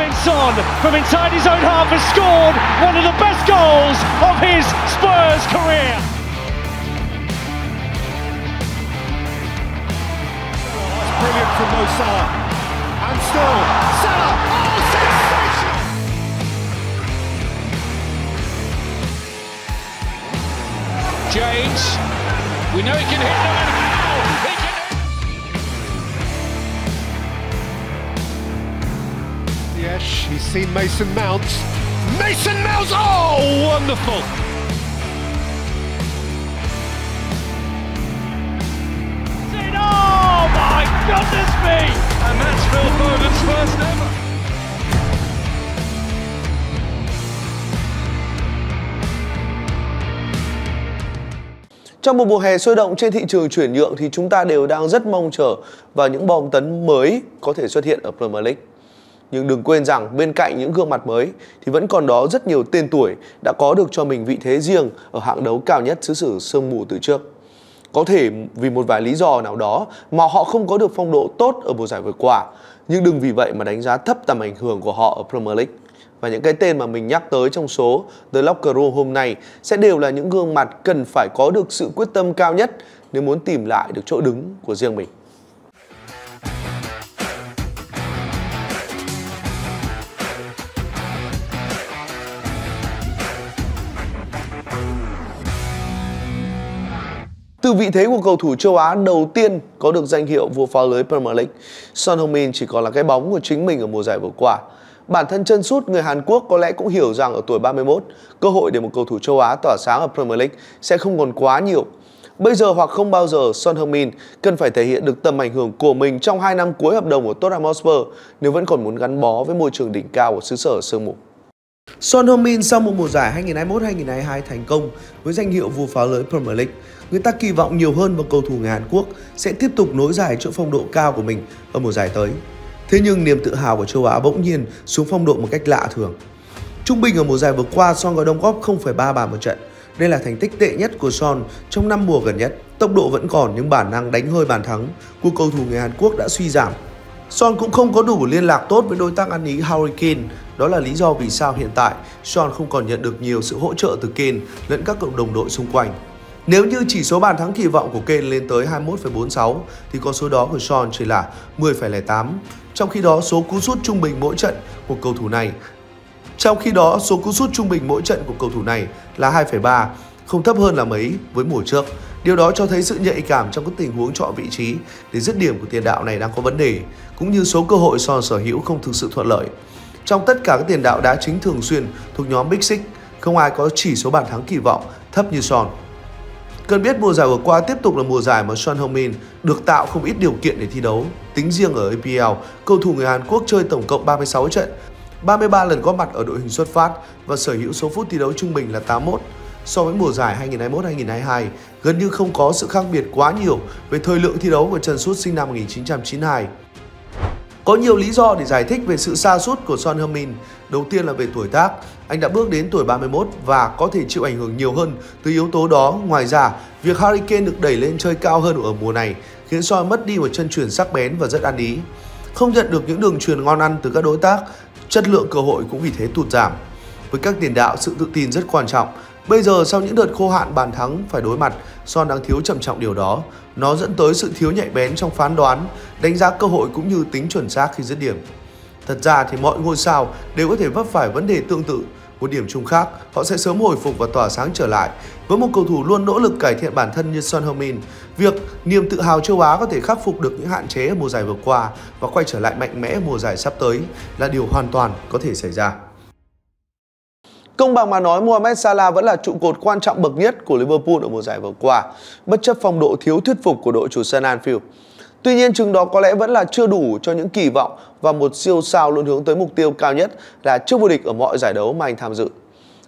Heung-min Son from inside his own half has scored one of the best goals of his Spurs career. That's brilliant from Mo Salah. And still, Salah! Oh, sensation! James, we know he can hit them he's seen Mason Mount. Mason Mount! Oh, wonderful! Oh my goodness me! And that's Phil Foden's first ever. Trong một mùa hè sôi động trên thị trường chuyển nhượng thì chúng ta đều đang rất mong chờ vào những bom tấn mới có thể xuất hiện ở Premier League. Nhưng đừng quên rằng bên cạnh những gương mặt mới thì vẫn còn đó rất nhiều tên tuổi đã có được cho mình vị thế riêng ở hạng đấu cao nhất xứ sử sương mù từ trước. Có thể vì một vài lý do nào đó mà họ không có được phong độ tốt ở mùa giải vừa qua, nhưng đừng vì vậy mà đánh giá thấp tầm ảnh hưởng của họ ở Premier League. Và những cái tên mà mình nhắc tới trong số The Locker Room hôm nay sẽ đều là những gương mặt cần phải có được sự quyết tâm cao nhất nếu muốn tìm lại được chỗ đứng của riêng mình. Từ vị thế của cầu thủ châu Á đầu tiên có được danh hiệu vua phá lưới Premier League, Son Heung-min chỉ còn là cái bóng của chính mình ở mùa giải vừa qua. Bản thân chân sút người Hàn Quốc có lẽ cũng hiểu rằng ở tuổi 31, cơ hội để một cầu thủ châu Á tỏa sáng ở Premier League sẽ không còn quá nhiều. Bây giờ hoặc không bao giờ Son Heung-min cần phải thể hiện được tầm ảnh hưởng của mình trong 2 năm cuối hợp đồng của Tottenham Hotspur nếu vẫn còn muốn gắn bó với môi trường đỉnh cao của xứ sở sương mù. Son Heung-min sau một mùa giải 2021-2022 thành công với danh hiệu vua phá lưới Premier League, người ta kỳ vọng nhiều hơn vào cầu thủ người Hàn Quốc sẽ tiếp tục nối dài chỗ phong độ cao của mình ở mùa giải tới. Thế nhưng niềm tự hào của châu Á bỗng nhiên xuống phong độ một cách lạ thường. Trung bình ở mùa giải vừa qua Son có đóng góp 0,3 bàn một trận. Đây là thành tích tệ nhất của Son trong năm mùa gần nhất. Tốc độ vẫn còn nhưng bản năng đánh hơi bàn thắng của cầu thủ người Hàn Quốc đã suy giảm. Son cũng không có đủ liên lạc tốt với đối tác ăn ý Harry Kane. Đó là lý do vì sao hiện tại Son không còn nhận được nhiều sự hỗ trợ từ Kane lẫn các cộng đồng đội xung quanh. Nếu như chỉ số bàn thắng kỳ vọng của Kane lên tới 21,46 thì con số đó của Son chỉ là 10,08. Trong khi đó số cú sút trung bình mỗi trận của cầu thủ này trong khi đó số cú sút trung bình mỗi trận của cầu thủ này là 2,3, không thấp hơn là mấy với mùa trước. Điều đó cho thấy sự nhạy cảm trong các tình huống chọn vị trí để dứt điểm của tiền đạo này đang có vấn đề, cũng như số cơ hội Son sở hữu không thực sự thuận lợi. Trong tất cả các tiền đạo đá chính thường xuyên thuộc nhóm Big Six, không ai có chỉ số bàn thắng kỳ vọng thấp như Son. Cần biết mùa giải vừa qua tiếp tục là mùa giải mà Son Heung-min được tạo không ít điều kiện để thi đấu. Tính riêng ở APL, cầu thủ người Hàn Quốc chơi tổng cộng 36 trận, 33 lần góp mặt ở đội hình xuất phát và sở hữu số phút thi đấu trung bình là 81. So với mùa giải 2021-2022, gần như không có sự khác biệt quá nhiều về thời lượng thi đấu của Trần Sút sinh năm 1992. Có nhiều lý do để giải thích về sự sa sút của Son Heung-min. Đầu tiên là về tuổi tác, anh đã bước đến tuổi 31 và có thể chịu ảnh hưởng nhiều hơn từ yếu tố đó. Ngoài ra, việc Harry Kane được đẩy lên chơi cao hơn ở mùa này khiến Son mất đi một chân truyền sắc bén và rất ăn ý. Không nhận được những đường truyền ngon ăn từ các đối tác, chất lượng cơ hội cũng vì thế tụt giảm. Với các tiền đạo, sự tự tin rất quan trọng. Bây giờ sau những đợt khô hạn bàn thắng phải đối mặt, Son đang thiếu trầm trọng điều đó. Nó dẫn tới sự thiếu nhạy bén trong phán đoán, đánh giá cơ hội cũng như tính chuẩn xác khi dứt điểm. Thật ra thì mọi ngôi sao đều có thể vấp phải vấn đề tương tự. Một điểm chung khác, họ sẽ sớm hồi phục và tỏa sáng trở lại. Với một cầu thủ luôn nỗ lực cải thiện bản thân như Son Heung-min, việc niềm tự hào châu Á có thể khắc phục được những hạn chế ở mùa giải vừa qua và quay trở lại mạnh mẽ mùa giải sắp tới là điều hoàn toàn có thể xảy ra. Công bằng mà nói, Mohamed Salah vẫn là trụ cột quan trọng bậc nhất của Liverpool ở mùa giải vừa qua, bất chấp phong độ thiếu thuyết phục của đội chủ sân Anfield. Tuy nhiên, chừng đó có lẽ vẫn là chưa đủ cho những kỳ vọng và một siêu sao luôn hướng tới mục tiêu cao nhất là chức vô địch ở mọi giải đấu mà anh tham dự.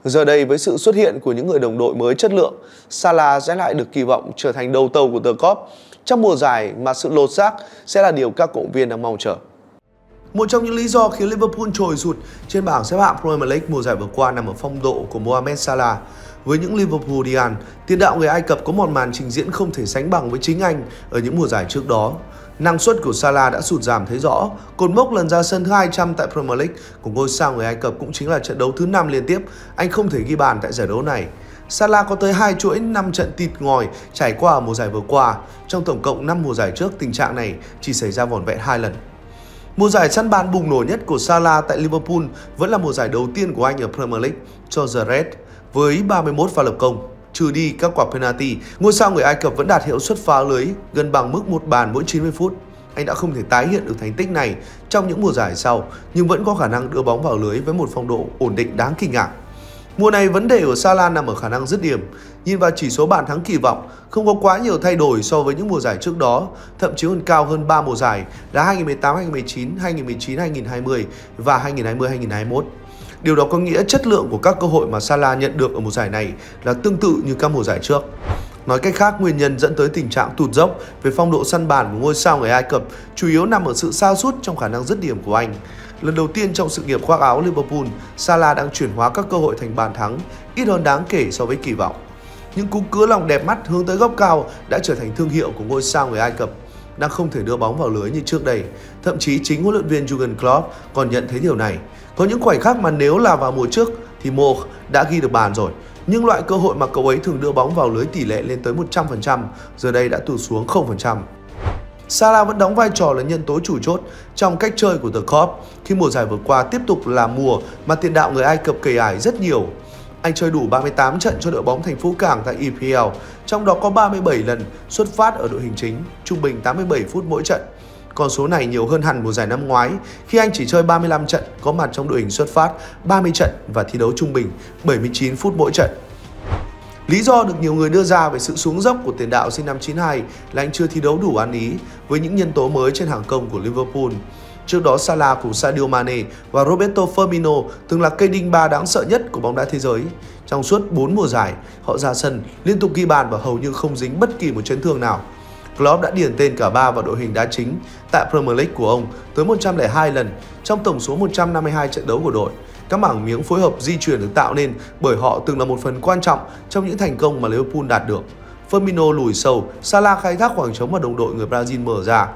Giờ đây với sự xuất hiện của những người đồng đội mới chất lượng, Salah sẽ lại được kỳ vọng trở thành đầu tàu của The Cup trong mùa giải mà sự lột xác sẽ là điều các cổ viên đang mong chờ. Một trong những lý do khiến Liverpool trồi sụt trên bảng xếp hạng Premier League mùa giải vừa qua nằm ở phong độ của Mohamed Salah. với những Liverpoolian, tiền đạo người Ai Cập có một màn trình diễn không thể sánh bằng với chính anh ở những mùa giải trước đó. Năng suất của Salah đã sụt giảm thấy rõ, cột mốc lần ra sân thứ 200 tại Premier League của ngôi sao người Ai Cập cũng chính là trận đấu thứ 5 liên tiếp, anh không thể ghi bàn tại giải đấu này. Salah có tới hai chuỗi 5 trận tịt ngòi trải qua mùa giải vừa qua. Trong tổng cộng 5 mùa giải trước, tình trạng này chỉ xảy ra vỏn vẹn hai lần. Mùa giải săn bàn bùng nổ nhất của Salah tại Liverpool vẫn là mùa giải đầu tiên của anh ở Premier League cho The Red với 31 pha lập công. Trừ đi các quả penalty, ngôi sao người Ai Cập vẫn đạt hiệu suất phá lưới gần bằng mức một bàn mỗi 90 phút. Anh đã không thể tái hiện được thành tích này trong những mùa giải sau, nhưng vẫn có khả năng đưa bóng vào lưới với một phong độ ổn định đáng kinh ngạc. Mùa này vấn đề của Salah nằm ở khả năng dứt điểm. Nhìn vào chỉ số bàn thắng kỳ vọng, không có quá nhiều thay đổi so với những mùa giải trước đó, thậm chí còn cao hơn 3 mùa giải là 2018-2019, 2019-2020 và 2020-2021. Điều đó có nghĩa chất lượng của các cơ hội mà Salah nhận được ở mùa giải này là tương tự như các mùa giải trước. Nói cách khác, nguyên nhân dẫn tới tình trạng tụt dốc về phong độ săn bàn của ngôi sao người Ai Cập chủ yếu nằm ở sự sao sút trong khả năng dứt điểm của anh. Lần đầu tiên trong sự nghiệp khoác áo Liverpool, Salah đang chuyển hóa các cơ hội thành bàn thắng, ít hơn đáng kể so với kỳ vọng. Những cú cứa lòng đẹp mắt hướng tới góc cao đã trở thành thương hiệu của ngôi sao người Ai Cập, đang không thể đưa bóng vào lưới như trước đây. Thậm chí chính huấn luyện viên Jurgen Klopp còn nhận thấy điều này. Có những khoảnh khắc mà nếu là vào mùa trước thì Mo đã ghi được bàn rồi. Nhưng loại cơ hội mà cậu ấy thường đưa bóng vào lưới tỷ lệ lên tới 100%, giờ đây đã tụt xuống 0%. Salah vẫn đóng vai trò là nhân tố chủ chốt trong cách chơi của The Cop khi mùa giải vừa qua tiếp tục là mùa mà tiền đạo người Ai Cập cầy ải rất nhiều. Anh chơi đủ 38 trận cho đội bóng thành phố Cảng tại EPL, trong đó có 37 lần xuất phát ở đội hình chính, trung bình 87 phút mỗi trận. Con số này nhiều hơn hẳn mùa giải năm ngoái khi anh chỉ chơi 35 trận, có mặt trong đội hình xuất phát 30 trận và thi đấu trung bình 79 phút mỗi trận. Lý do được nhiều người đưa ra về sự xuống dốc của tiền đạo sinh năm 92 là anh chưa thi đấu đủ ăn ý với những nhân tố mới trên hàng công của Liverpool. Trước đó Salah cùng Sadio Mane và Roberto Firmino từng là cây đinh ba đáng sợ nhất của bóng đá thế giới. Trong suốt 4 mùa giải, họ ra sân liên tục ghi bàn và hầu như không dính bất kỳ một chấn thương nào. Klopp đã điền tên cả ba vào đội hình đá chính tại Premier League của ông tới 102 lần trong tổng số 152 trận đấu của đội. Các mảng miếng phối hợp di chuyển được tạo nên bởi họ từng là một phần quan trọng trong những thành công mà Liverpool đạt được. Firmino lùi sâu, Salah khai thác khoảng trống mà đồng đội người Brazil mở ra.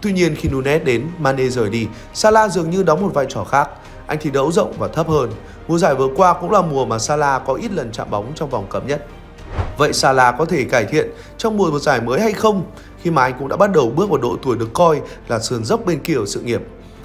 Tuy nhiên khi Nunes đến, Mane rời đi, Salah dường như đóng một vai trò khác. Anh thi đấu rộng và thấp hơn. Mùa giải vừa qua cũng là mùa mà Salah có ít lần chạm bóng trong vòng cấm nhất. Vậy Salah có thể cải thiện trong mùa giải mới hay không? Khi mà anh cũng đã bắt đầu bước vào độ tuổi được coi là sườn dốc bên kia ở sự nghiệp.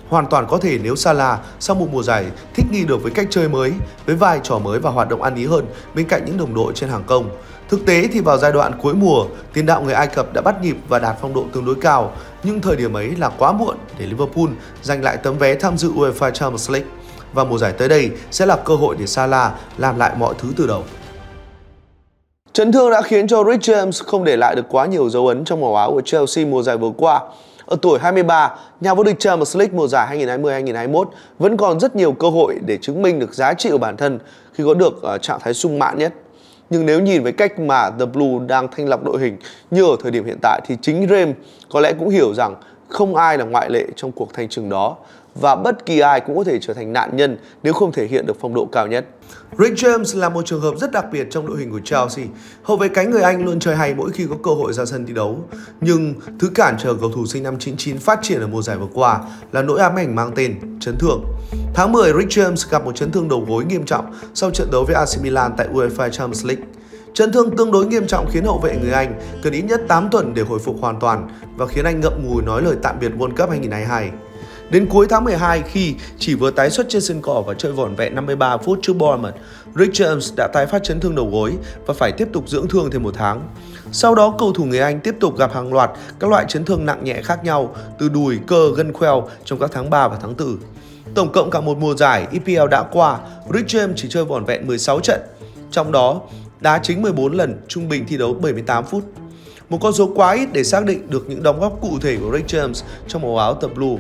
Hoàn toàn có thể nếu Salah sau một mùa giải thích nghi được với cách chơi mới, với vai trò mới và hoạt động ăn ý hơn bên cạnh những đồng đội trên hàng công. Thực tế thì vào giai đoạn cuối mùa, tiền đạo người Ai Cập đã bắt nhịp và đạt phong độ tương đối cao, nhưng thời điểm ấy là quá muộn để Liverpool giành lại tấm vé tham dự UEFA Champions League. Và mùa giải tới đây sẽ là cơ hội để Salah làm lại mọi thứ từ đầu. Chấn thương đã khiến cho Rich James không để lại được quá nhiều dấu ấn trong màu áo của Chelsea mùa giải vừa qua. Ở tuổi 23, nhà vô địch Champions League mùa giải 2020-2021 vẫn còn rất nhiều cơ hội để chứng minh được giá trị của bản thân khi có được ờ, trạng thái sung mãn nhất. Nhưng nếu nhìn với cách mà The Blue đang thanh lọc đội hình như ở thời điểm hiện tại thì chính Rem có lẽ cũng hiểu rằng không ai là ngoại lệ trong cuộc thanh trừng đó và bất kỳ ai cũng có thể trở thành nạn nhân nếu không thể hiện được phong độ cao nhất. Rick James là một trường hợp rất đặc biệt trong đội hình của Chelsea. Hậu vệ cánh người Anh luôn chơi hay mỗi khi có cơ hội ra sân thi đấu. Nhưng thứ cản trở cầu thủ sinh năm 99 phát triển ở mùa giải vừa qua là nỗi ám ảnh mang tên chấn thương. Tháng 10, Rick James gặp một chấn thương đầu gối nghiêm trọng sau trận đấu với AC Milan tại UEFA Champions League. Chấn thương tương đối nghiêm trọng khiến hậu vệ người Anh cần ít nhất 8 tuần để hồi phục hoàn toàn và khiến anh ngậm ngùi nói lời tạm biệt World Cup 2022. Đến cuối tháng 12 khi chỉ vừa tái xuất trên sân cỏ và chơi vỏn vẹn 53 phút trước Bournemouth, Rick James đã tái phát chấn thương đầu gối và phải tiếp tục dưỡng thương thêm một tháng. Sau đó, cầu thủ người Anh tiếp tục gặp hàng loạt các loại chấn thương nặng nhẹ khác nhau từ đùi, cơ, gân khoeo trong các tháng 3 và tháng 4. Tổng cộng cả một mùa giải EPL đã qua, Rick James chỉ chơi vỏn vẹn 16 trận, trong đó đá chính 14 lần, trung bình thi đấu 78 phút. Một con số quá ít để xác định được những đóng góp cụ thể của Rick James trong màu áo tập blue.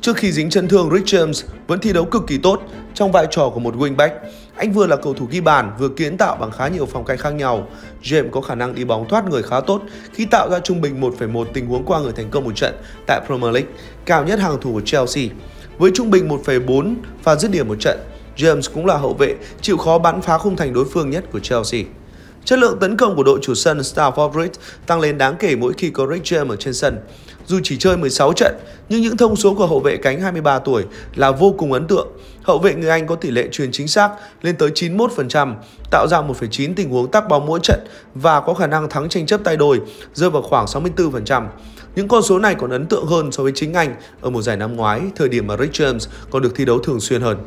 Trước khi dính chấn thương, Rich James vẫn thi đấu cực kỳ tốt trong vai trò của một wingback. Anh vừa là cầu thủ ghi bàn, vừa kiến tạo bằng khá nhiều phong cách khác nhau. James có khả năng đi bóng thoát người khá tốt khi tạo ra trung bình 1,1 tình huống qua người thành công một trận tại Premier League, cao nhất hàng thủ của Chelsea. Với trung bình 1,4 pha dứt điểm một trận, James cũng là hậu vệ chịu khó bắn phá khung thành đối phương nhất của Chelsea. Chất lượng tấn công của đội chủ sân Stamford Bridge tăng lên đáng kể mỗi khi có Rick James ở trên sân. Dù chỉ chơi 16 trận, nhưng những thông số của hậu vệ cánh 23 tuổi là vô cùng ấn tượng. Hậu vệ người Anh có tỷ lệ truyền chính xác lên tới 91%, tạo ra 1,9 tình huống tắc bóng mỗi trận và có khả năng thắng tranh chấp tay đôi, rơi vào khoảng 64%. Những con số này còn ấn tượng hơn so với chính Anh ở mùa giải năm ngoái, thời điểm mà Rick James còn được thi đấu thường xuyên hơn.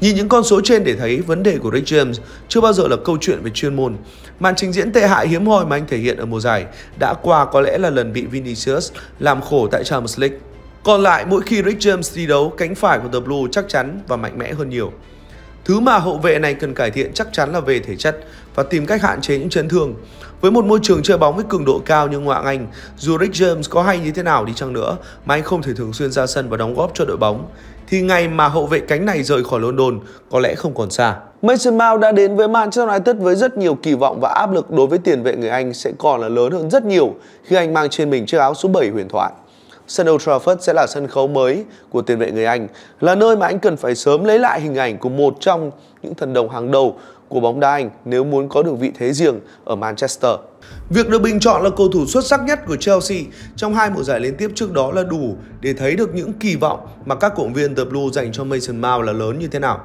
Nhìn những con số trên để thấy vấn đề của Rick James chưa bao giờ là câu chuyện về chuyên môn. Màn trình diễn tệ hại hiếm hoi mà anh thể hiện ở mùa giải đã qua có lẽ là lần bị Vinicius làm khổ tại Champions League. Còn lại mỗi khi Rick James thi đấu, cánh phải của The Blue chắc chắn và mạnh mẽ hơn nhiều. Thứ mà hậu vệ này cần cải thiện chắc chắn là về thể chất và tìm cách hạn chế những chấn thương. Với một môi trường chơi bóng với cường độ cao như ngoại Anh, dù Rick James có hay như thế nào đi chăng nữa mà anh không thể thường xuyên ra sân và đóng góp cho đội bóng, thì ngày mà hậu vệ cánh này rời khỏi London có lẽ không còn xa. Mason Mount đã đến với Manchester United với rất nhiều kỳ vọng và áp lực đối với tiền vệ người Anh sẽ còn là lớn hơn rất nhiều khi anh mang trên mình chiếc áo số 7 huyền thoại. Sân Old Trafford sẽ là sân khấu mới của tiền vệ người Anh, là nơi mà anh cần phải sớm lấy lại hình ảnh của một trong những thần đồng hàng đầu của bóng đá Anh nếu muốn có được vị thế riêng ở Manchester. Việc được bình chọn là cầu thủ xuất sắc nhất của Chelsea trong hai mùa giải liên tiếp trước đó là đủ để thấy được những kỳ vọng mà các cổ động viên The Blue dành cho Mason Mount là lớn như thế nào.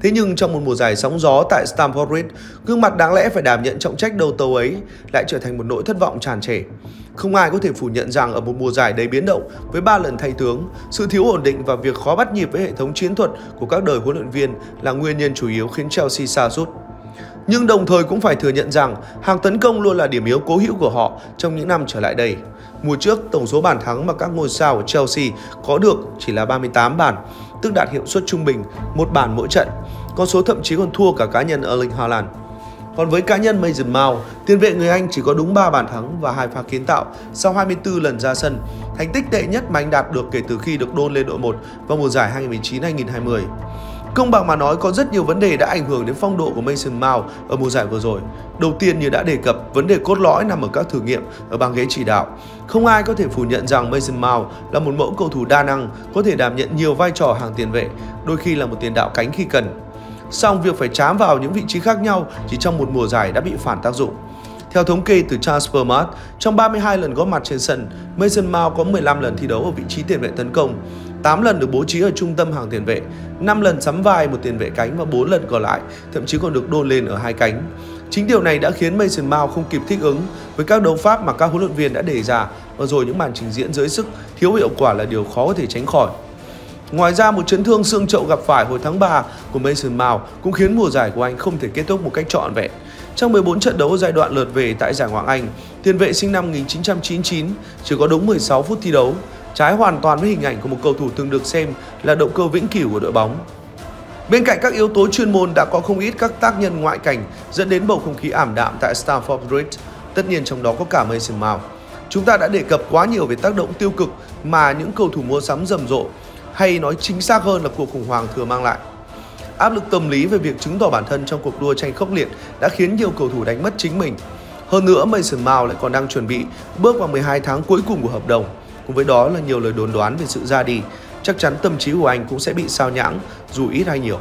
Thế nhưng trong một mùa giải sóng gió tại Stamford Bridge, gương mặt đáng lẽ phải đảm nhận trọng trách đầu tàu ấy lại trở thành một nỗi thất vọng tràn trề. Không ai có thể phủ nhận rằng ở một mùa giải đầy biến động với 3 lần thay tướng, sự thiếu ổn định và việc khó bắt nhịp với hệ thống chiến thuật của các đời huấn luyện viên là nguyên nhân chủ yếu khiến Chelsea sa sút. Nhưng đồng thời cũng phải thừa nhận rằng hàng tấn công luôn là điểm yếu cố hữu của họ trong những năm trở lại đây. Mùa trước, tổng số bàn thắng mà các ngôi sao của Chelsea có được chỉ là 38 bàn, tức đạt hiệu suất trung bình một bàn mỗi trận. Con số thậm chí còn thua cả cá nhân Erling Haaland. Còn với cá nhân Mason Mount, tiền vệ người Anh chỉ có đúng 3 bàn thắng và hai pha kiến tạo sau 24 lần ra sân, thành tích tệ nhất mà anh đạt được kể từ khi được đôn lên đội 1 vào mùa giải 2019-2020. Công bằng mà nói có rất nhiều vấn đề đã ảnh hưởng đến phong độ của Mason Mount ở mùa giải vừa rồi. Đầu tiên như đã đề cập, vấn đề cốt lõi nằm ở các thử nghiệm ở băng ghế chỉ đạo. Không ai có thể phủ nhận rằng Mason Mount là một mẫu cầu thủ đa năng, có thể đảm nhận nhiều vai trò hàng tiền vệ, đôi khi là một tiền đạo cánh khi cần. Song việc phải chám vào những vị trí khác nhau chỉ trong một mùa giải đã bị phản tác dụng. Theo thống kê từ Transfermarkt, trong 32 lần góp mặt trên sân, Mason Mount có 15 lần thi đấu ở vị trí tiền vệ tấn công, 8 lần được bố trí ở trung tâm hàng tiền vệ, 5 lần sắm vai một tiền vệ cánh và 4 lần còn lại thậm chí còn được đôn lên ở hai cánh. Chính điều này đã khiến Mason Mount không kịp thích ứng với các đấu pháp mà các huấn luyện viên đã đề ra và rồi những màn trình diễn dưới sức thiếu hiệu quả là điều khó có thể tránh khỏi. Ngoài ra một chấn thương xương chậu gặp phải hồi tháng 3 của Mason Mount cũng khiến mùa giải của anh không thể kết thúc một cách trọn vẹn. Trong 14 trận đấu giai đoạn lượt về tại giải Ngoại Anh, tiền vệ sinh năm 1999 chỉ có đúng 16 phút thi đấu, trái hoàn toàn với hình ảnh của một cầu thủ từng được xem là động cơ vĩnh cửu của đội bóng. Bên cạnh các yếu tố chuyên môn đã có không ít các tác nhân ngoại cảnh dẫn đến bầu không khí ảm đạm tại Stamford Bridge, tất nhiên trong đó có cả Mason Mount. Chúng ta đã đề cập quá nhiều về tác động tiêu cực mà những cầu thủ mua sắm rầm rộ, hay nói chính xác hơn là cuộc khủng hoảng thừa mang lại. Áp lực tâm lý về việc chứng tỏ bản thân trong cuộc đua tranh khốc liệt đã khiến nhiều cầu thủ đánh mất chính mình. Hơn nữa, Mason Mount lại còn đang chuẩn bị bước vào 12 tháng cuối cùng của hợp đồng. Cùng với đó là nhiều lời đồn đoán về sự ra đi, chắc chắn tâm trí của anh cũng sẽ bị sao nhãng dù ít hay nhiều.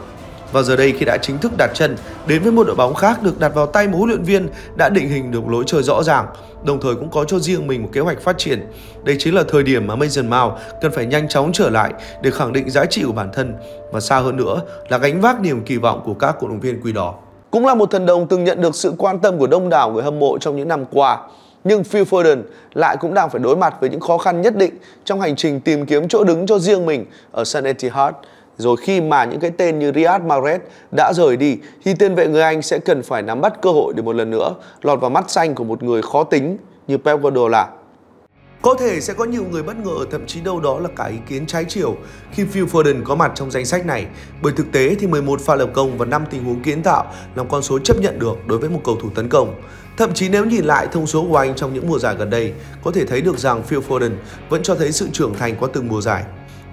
Và giờ đây khi đã chính thức đặt chân đến với một đội bóng khác được đặt vào tay một huấn luyện viên đã định hình được lối chơi rõ ràng, đồng thời cũng có cho riêng mình một kế hoạch phát triển. Đây chính là thời điểm mà Mason Mount cần phải nhanh chóng trở lại để khẳng định giá trị của bản thân và xa hơn nữa là gánh vác niềm kỳ vọng của các cổ động viên Quỷ Đỏ. Cũng là một thần đồng từng nhận được sự quan tâm của đông đảo người hâm mộ trong những năm qua. Nhưng Phil Foden lại cũng đang phải đối mặt với những khó khăn nhất định trong hành trình tìm kiếm chỗ đứng cho riêng mình ở sân Etihad. Rồi khi mà những cái tên như Riyad Mahrez đã rời đi thì tiền vệ người Anh sẽ cần phải nắm bắt cơ hội để một lần nữa lọt vào mắt xanh của một người khó tính như Pep Guardiola. Có thể sẽ có nhiều người bất ngờ, thậm chí đâu đó là cả ý kiến trái chiều khi Phil Foden có mặt trong danh sách này. Bởi thực tế thì 11 pha lập công và 5 tình huống kiến tạo là con số chấp nhận được đối với một cầu thủ tấn công. Thậm chí nếu nhìn lại thông số của anh trong những mùa giải gần đây, có thể thấy được rằng Phil Foden vẫn cho thấy sự trưởng thành qua từng mùa giải.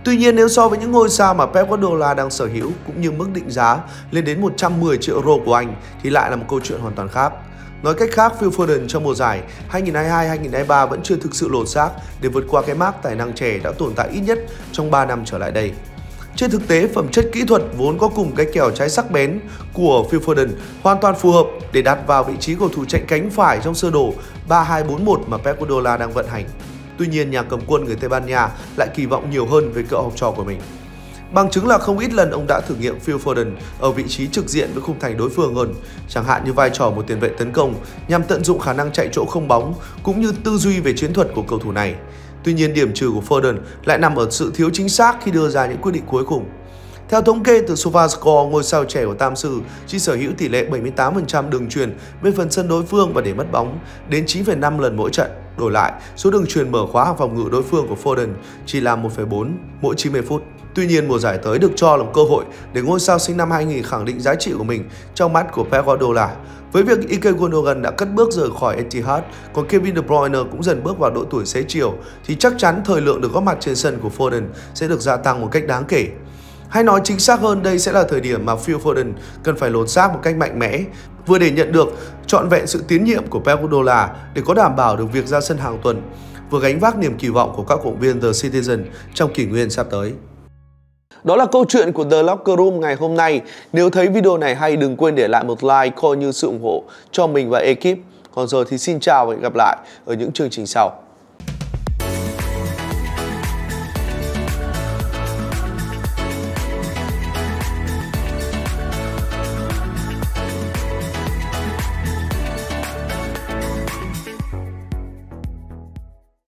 Tuy nhiên nếu so với những ngôi sao mà Pep Guardiola đang sở hữu cũng như mức định giá lên đến 110 triệu euro của anh thì lại là một câu chuyện hoàn toàn khác. Nói cách khác, Phil Foden trong mùa giải 2022-2023 vẫn chưa thực sự lột xác để vượt qua cái mác tài năng trẻ đã tồn tại ít nhất trong 3 năm trở lại đây. Trên thực tế, phẩm chất kỹ thuật vốn có cùng cái kèo trái sắc bén của Phil Foden hoàn toàn phù hợp để đặt vào vị trí cầu thủ chạy cánh phải trong sơ đồ 3-2-4-1 mà Pep Guardiola đang vận hành. Tuy nhiên, nhà cầm quân người Tây Ban Nha lại kỳ vọng nhiều hơn về cậu học trò của mình. Bằng chứng là không ít lần ông đã thử nghiệm Phil Foden ở vị trí trực diện với khung thành đối phương hơn, chẳng hạn như vai trò một tiền vệ tấn công nhằm tận dụng khả năng chạy chỗ không bóng cũng như tư duy về chiến thuật của cầu thủ này. Tuy nhiên điểm trừ của Foden lại nằm ở sự thiếu chính xác khi đưa ra những quyết định cuối cùng. Theo thống kê từ SofaScore, ngôi sao trẻ của Tam Sư chỉ sở hữu tỷ lệ 78% đường truyền bên phần sân đối phương và để mất bóng đến 9,5 lần mỗi trận. Đổi lại, số đường truyền mở khóa hàng phòng ngự đối phương của Foden chỉ là 1,4 mỗi 90 phút. Tuy nhiên, mùa giải tới được cho là một cơ hội để ngôi sao sinh năm 2000 khẳng định giá trị của mình trong mắt của Pep Guardiola. Với việc Ike Gundogan đã cất bước rời khỏi Etihad, còn Kevin De Bruyne cũng dần bước vào độ tuổi xế chiều, thì chắc chắn thời lượng được góp mặt trên sân của Foden sẽ được gia tăng một cách đáng kể. Hay nói chính xác hơn đây sẽ là thời điểm mà Phil Foden cần phải lột xác một cách mạnh mẽ, vừa để nhận được trọn vẹn sự tiến nhiệm của Pep Guardiola để có đảm bảo được việc ra sân hàng tuần, vừa gánh vác niềm kỳ vọng của các cổ viên The Citizen trong kỷ nguyên sắp tới. Đó là câu chuyện của The Locker Room ngày hôm nay. Nếu thấy video này hay đừng quên để lại một like coi như sự ủng hộ cho mình và ekip. Còn giờ thì xin chào và hẹn gặp lại ở những chương trình sau.